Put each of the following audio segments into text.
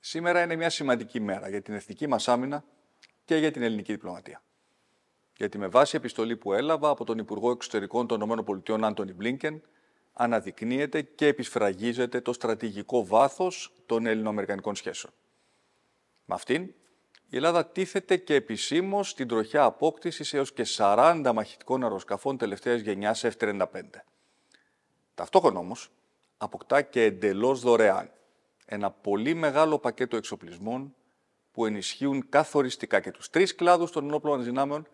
Σήμερα είναι μια σημαντική μέρα για την εθνική μας άμυνα και για την ελληνική διπλωματία. Γιατί με βάση επιστολή που έλαβα από τον Υπουργό Εξωτερικών των ΗΠΑ, Άντωνι Μπλίνκεν, αναδεικνύεται και επισφραγίζεται το στρατηγικό βάθος των ελληνοαμερικανικών σχέσεων. Με αυτήν, η Ελλάδα τίθεται και επισήμως στην τροχιά απόκτησης έως και 40 μαχητικών αεροσκαφών τελευταίας γενιάς F-35. Ταυτόχρονα όμως, αποκτά και εντελώς δωρεάν ένα πολύ μεγάλο πακέτο εξοπλισμών που ενισχύουν καθοριστικά και τους τρεις κλάδους των ενόπλων δυνάμεων,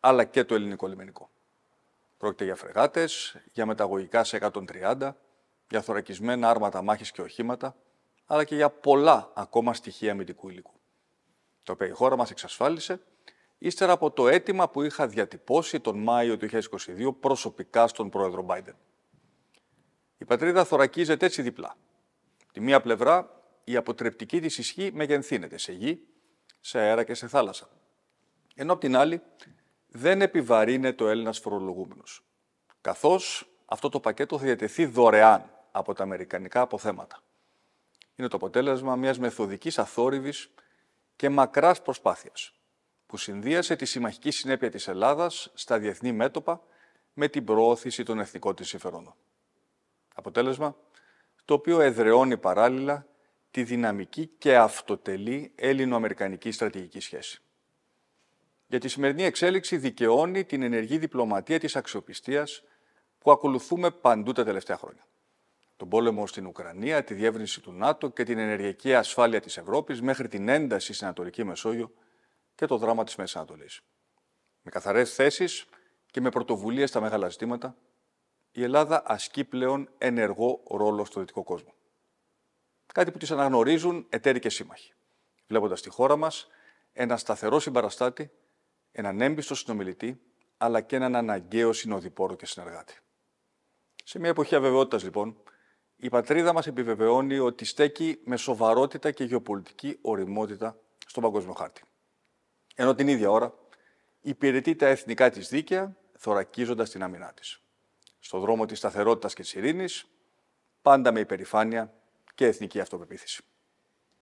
αλλά και το ελληνικό λιμενικό. Πρόκειται για φρεγάτες, για μεταγωγικά σε 130, για θωρακισμένα άρματα μάχης και οχήματα, αλλά και για πολλά ακόμα στοιχεία αμυντικού υλικού. Το οποίο η χώρα μας εξασφάλισε, ύστερα από το αίτημα που είχα διατυπώσει τον Μάιο του 2022 προσωπικά στον πρόεδρο Biden. Η πατρίδα θωρακίζεται έτσι διπλά. Τη μία πλευρά, η αποτρεπτική της ισχύ μεγενθύνεται σε γη, σε αέρα και σε θάλασσα. Ενώ απ' την άλλη, δεν επιβαρύνεται ο Έλληνας φορολογούμενος. Καθώς αυτό το πακέτο θα διατεθεί δωρεάν από τα αμερικανικά αποθέματα. Είναι το αποτέλεσμα μιας μεθοδικής αθόρυβης και μακράς προσπάθειας, που συνδύασε τη συμμαχική συνέπεια της Ελλάδας στα διεθνή μέτωπα με την προώθηση των εθνικών της συμφερόντων. Αποτέλεσμα, το οποίο εδρεώνει παράλληλα τη δυναμική και αυτοτελή Έλληνο-Αμερικανική στρατηγική σχέση. Για τη σημερινή εξέλιξη δικαιώνει την ενεργή διπλωματία της αξιοπιστίας που ακολουθούμε παντού τα τελευταία χρόνια. Τον πόλεμο στην Ουκρανία, τη διεύρυνση του ΝΑΤΟ και την ενεργειακή ασφάλεια της Ευρώπης μέχρι την ένταση στην Ανατολική Μεσόγειο και το δράμα της Μέσης Ανατολής. Με καθαρές θέσεις και με πρωτοβουλίες στα μεγάλα ζητήματα, η Ελλάδα ασκεί πλέον ενεργό ρόλο στο δυτικό κόσμο. Κάτι που τις αναγνωρίζουν εταίροι και σύμμαχοι, βλέποντας τη χώρα μας ένα σταθερό συμπαραστάτη, έναν έμπιστο συνομιλητή, αλλά και έναν αναγκαίο συνοδοιπόρο και συνεργάτη. Σε μια εποχή αβεβαιότητας, λοιπόν, η πατρίδα μας επιβεβαιώνει ότι στέκει με σοβαρότητα και γεωπολιτική οριμότητα στον παγκόσμιο χάρτη. Ενώ την ίδια ώρα υπηρετεί τα εθνικά της δίκαια, θωρακίζοντας την άμυνά της στο δρόμο της σταθερότητας και της ειρήνης, πάντα με υπερηφάνεια και εθνική αυτοπεποίθηση.